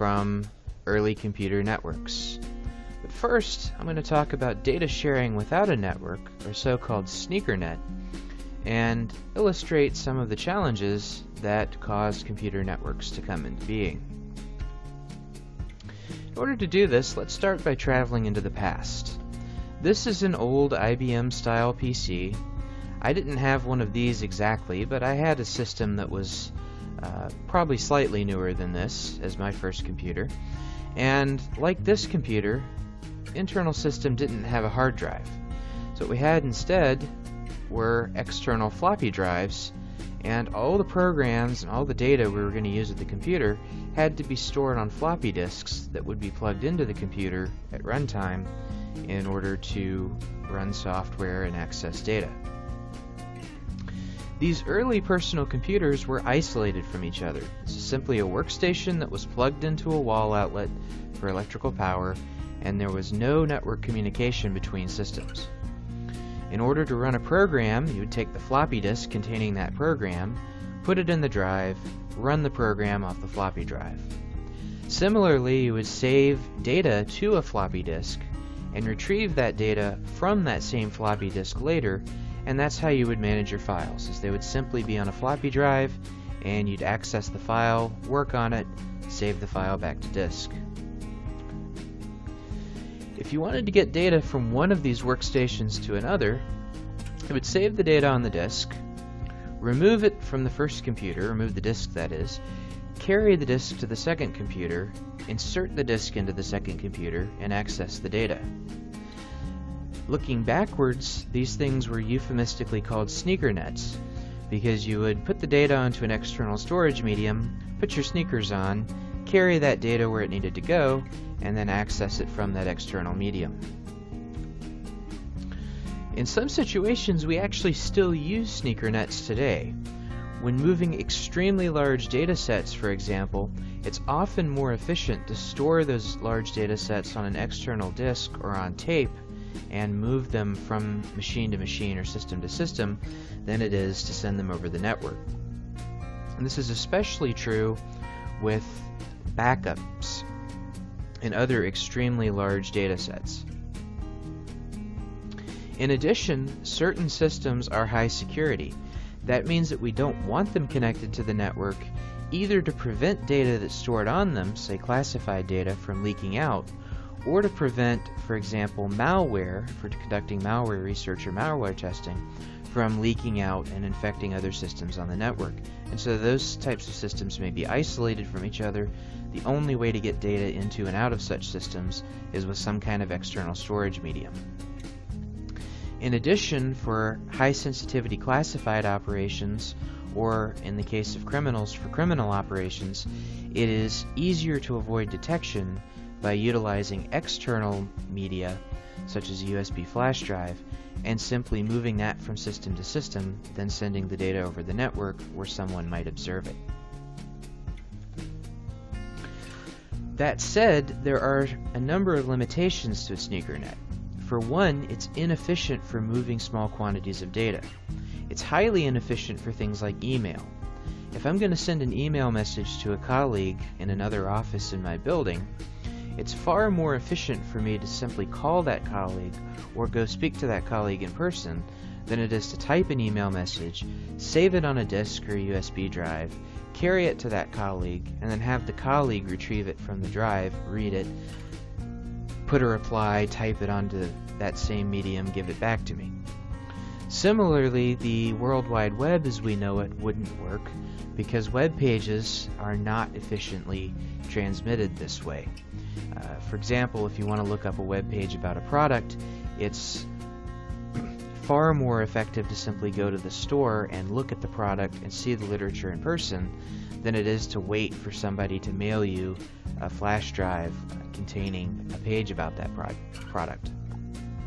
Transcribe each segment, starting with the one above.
from early computer networks. But first, I'm going to talk about data sharing without a network, or so-called sneakernet, and illustrate some of the challenges that caused computer networks to come into being. In order to do this, let's start by traveling into the past. This is an old IBM style PC. I didn't have one of these exactly, but I had a system that was uh, probably slightly newer than this as my first computer. And like this computer, internal system didn't have a hard drive. So what we had instead were external floppy drives and all the programs and all the data we were going to use at the computer had to be stored on floppy disks that would be plugged into the computer at runtime in order to run software and access data. These early personal computers were isolated from each other. This is simply a workstation that was plugged into a wall outlet for electrical power, and there was no network communication between systems. In order to run a program, you would take the floppy disk containing that program, put it in the drive, run the program off the floppy drive. Similarly, you would save data to a floppy disk and retrieve that data from that same floppy disk later, and that's how you would manage your files, is they would simply be on a floppy drive, and you'd access the file, work on it, save the file back to disk. If you wanted to get data from one of these workstations to another, it would save the data on the disk, remove it from the first computer, remove the disk that is, carry the disk to the second computer, insert the disk into the second computer, and access the data. Looking backwards, these things were euphemistically called sneaker nets, because you would put the data onto an external storage medium, put your sneakers on, carry that data where it needed to go, and then access it from that external medium. In some situations, we actually still use sneaker nets today. When moving extremely large data sets, for example, it's often more efficient to store those large data sets on an external disk or on tape and move them from machine to machine or system to system than it is to send them over the network. And this is especially true with backups and other extremely large data sets. In addition, certain systems are high security. That means that we don't want them connected to the network either to prevent data that's stored on them, say classified data, from leaking out, or to prevent, for example, malware, for conducting malware research or malware testing, from leaking out and infecting other systems on the network. And so those types of systems may be isolated from each other. The only way to get data into and out of such systems is with some kind of external storage medium. In addition, for high sensitivity classified operations, or in the case of criminals, for criminal operations, it is easier to avoid detection by utilizing external media, such as a USB flash drive, and simply moving that from system to system, then sending the data over the network where someone might observe it. That said, there are a number of limitations to a sneakernet. For one, it's inefficient for moving small quantities of data. It's highly inefficient for things like email. If I'm going to send an email message to a colleague in another office in my building, it's far more efficient for me to simply call that colleague or go speak to that colleague in person than it is to type an email message, save it on a disk or USB drive, carry it to that colleague, and then have the colleague retrieve it from the drive, read it, put a reply, type it onto that same medium, give it back to me. Similarly, the World Wide Web as we know it wouldn't work because web pages are not efficiently transmitted this way. Uh, for example, if you want to look up a web page about a product, it's far more effective to simply go to the store and look at the product and see the literature in person than it is to wait for somebody to mail you a flash drive containing a page about that pro product.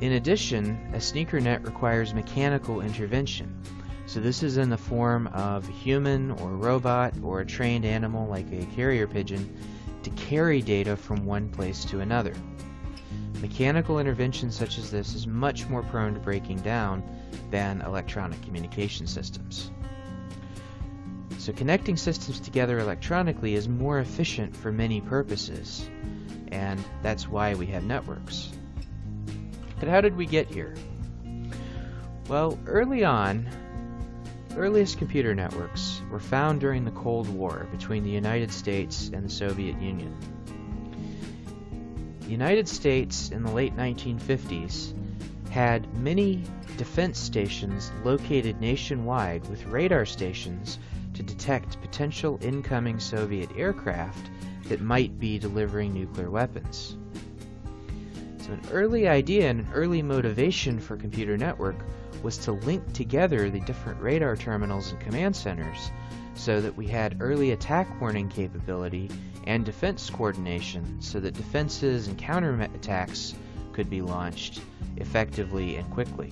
In addition, a sneaker net requires mechanical intervention. So this is in the form of a human or robot or a trained animal like a carrier pigeon to carry data from one place to another. Mechanical intervention such as this is much more prone to breaking down than electronic communication systems. So connecting systems together electronically is more efficient for many purposes, and that's why we have networks. But how did we get here? Well, early on, earliest computer networks were found during the Cold War between the United States and the Soviet Union. The United States in the late 1950s had many defense stations located nationwide with radar stations to detect potential incoming Soviet aircraft that might be delivering nuclear weapons. So, an early idea and an early motivation for computer network was to link together the different radar terminals and command centers so that we had early attack warning capability and defense coordination so that defenses and counterattacks could be launched effectively and quickly.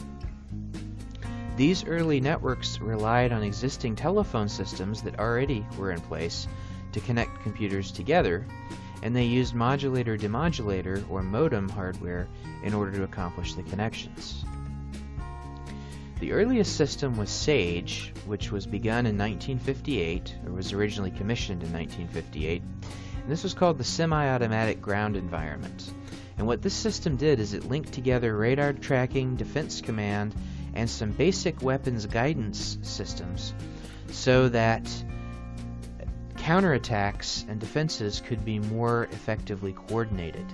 These early networks relied on existing telephone systems that already were in place to connect computers together, and they used modulator demodulator or modem hardware in order to accomplish the connections. The earliest system was SAGE, which was begun in 1958, or was originally commissioned in 1958, and this was called the Semi-Automatic Ground Environment. And what this system did is it linked together radar tracking, defense command, and some basic weapons guidance systems so that counterattacks and defenses could be more effectively coordinated.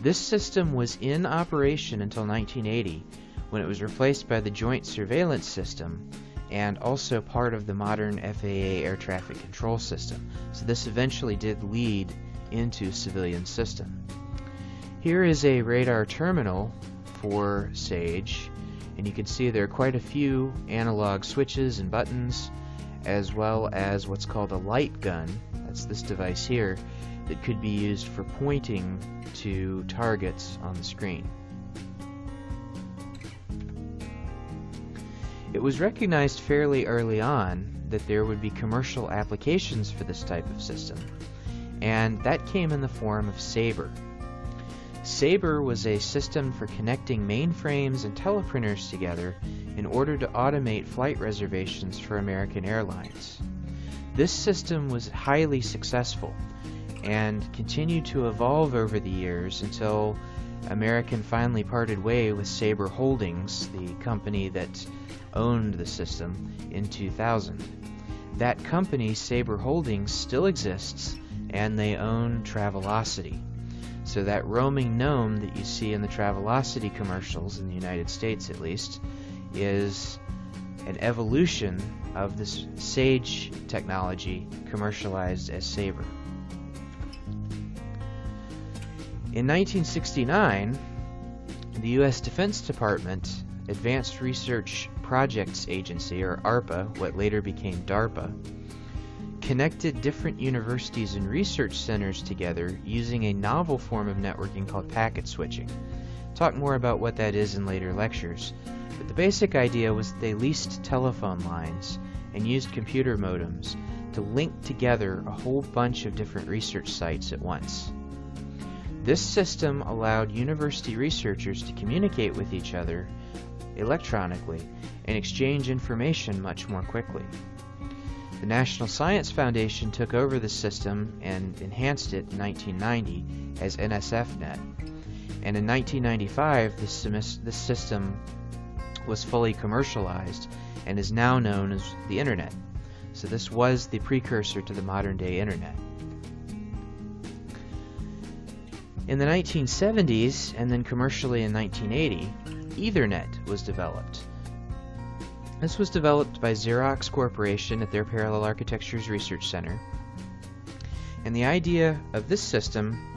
This system was in operation until 1980 when it was replaced by the Joint Surveillance System and also part of the modern FAA air traffic control system. So this eventually did lead into civilian system. Here is a radar terminal for SAGE and you can see there are quite a few analog switches and buttons as well as what's called a light gun, that's this device here, that could be used for pointing to targets on the screen. It was recognized fairly early on that there would be commercial applications for this type of system, and that came in the form of Sabre. Sabre was a system for connecting mainframes and teleprinters together in order to automate flight reservations for American Airlines. This system was highly successful and continued to evolve over the years until American finally parted way with Sabre Holdings, the company that owned the system, in 2000. That company, Sabre Holdings, still exists and they own Travelocity. So that roaming gnome that you see in the Travelocity commercials, in the United States at least, is an evolution of this Sage technology commercialized as Sabre. In 1969, the U.S. Defense Department Advanced Research Projects Agency, or ARPA, what later became DARPA, connected different universities and research centers together using a novel form of networking called packet switching. Talk more about what that is in later lectures, but the basic idea was that they leased telephone lines and used computer modems to link together a whole bunch of different research sites at once. This system allowed university researchers to communicate with each other electronically and exchange information much more quickly. The National Science Foundation took over the system and enhanced it in 1990 as NSFNet. And in 1995, this, this system was fully commercialized and is now known as the Internet. So this was the precursor to the modern day Internet. In the 1970s, and then commercially in 1980, Ethernet was developed. This was developed by Xerox Corporation at their Parallel Architectures Research Center. And the idea of this system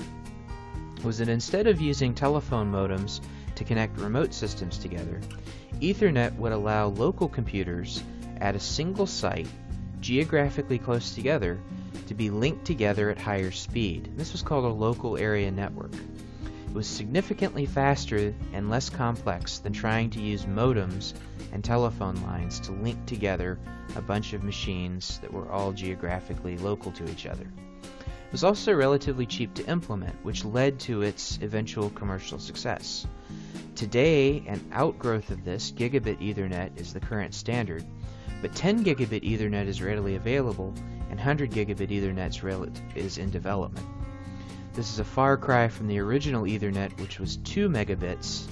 was that instead of using telephone modems to connect remote systems together, Ethernet would allow local computers at a single site, geographically close together, to be linked together at higher speed. This was called a local area network. It was significantly faster and less complex than trying to use modems and telephone lines to link together a bunch of machines that were all geographically local to each other. It was also relatively cheap to implement, which led to its eventual commercial success. Today, an outgrowth of this, Gigabit Ethernet, is the current standard, but 10 gigabit Ethernet is readily available, and 100 gigabit Ethernet is in development. This is a far cry from the original Ethernet, which was 2 megabits,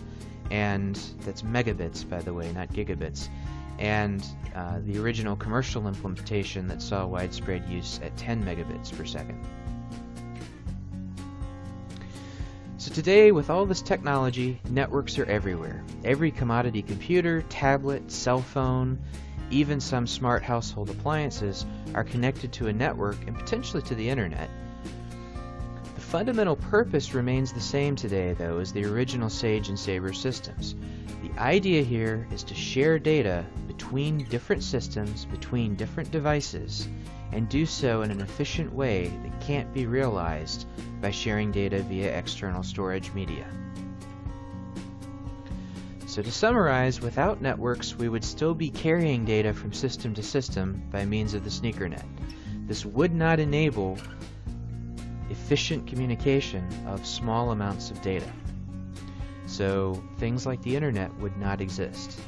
and that's megabits, by the way, not gigabits, and uh, the original commercial implementation that saw widespread use at 10 megabits per second. So today, with all this technology, networks are everywhere. Every commodity computer, tablet, cell phone, even some smart household appliances are connected to a network and potentially to the internet. The fundamental purpose remains the same today, though, as the original Sage and Sabre systems. The idea here is to share data between different systems, between different devices, and do so in an efficient way that can't be realized by sharing data via external storage media. So to summarize, without networks, we would still be carrying data from system to system by means of the sneakernet. This would not enable efficient communication of small amounts of data. So things like the internet would not exist.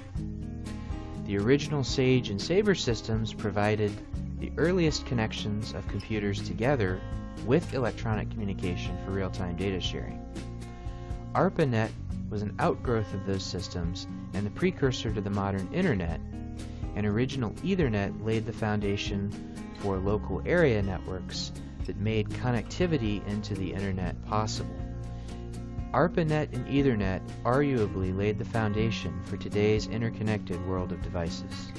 The original SAGE and SABRE systems provided the earliest connections of computers together with electronic communication for real-time data sharing. ARPANET was an outgrowth of those systems and the precursor to the modern Internet, and original Ethernet laid the foundation for local area networks that made connectivity into the Internet possible. ARPANET and Ethernet arguably laid the foundation for today's interconnected world of devices.